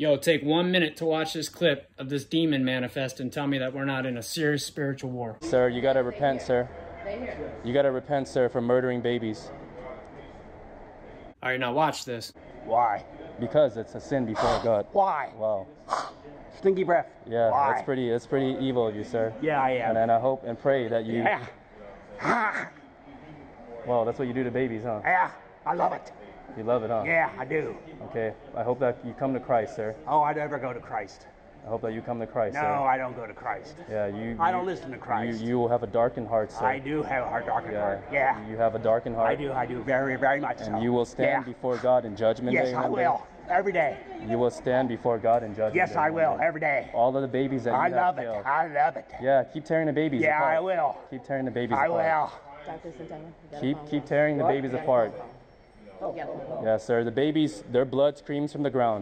Yo, take one minute to watch this clip of this demon manifest and tell me that we're not in a serious spiritual war. Sir, you gotta repent, sir. You gotta repent, sir, for murdering babies. All right, now watch this. Why? Because it's a sin before God. Why? Wow. Stinky breath. Yeah, Why? that's pretty that's pretty evil of you, sir. Yeah, I am. And, and I hope and pray that you Yeah. Ah, Well, that's what you do to babies, huh? yeah. I love it. You love it, huh? Yeah, I do. Okay. I hope that you come to Christ, sir. Oh, I'd never go to Christ. I hope that you come to Christ, No, sir. I don't go to Christ. Yeah, you I don't listen to Christ. You you will have a darkened heart, sir. I do have a darkened Yeah. heart. Yeah. You have a darkened heart. I do. I do very, very much so. And you will stand Yeah. before God in judgment Yes, day. I one day. will. Every day. You will stand before God in judgment Yes, day. I will. day. Every day. All of the babies that I you love have it. killed. I love it. Yeah, keep tearing the babies Yeah, apart. I will. Keep tearing the babies apart. I apart. will. Dr. Santana, you got a Keep keep tearing the babies apart. Oh, yeah. Yes, sir. The babies, their blood screams from the ground.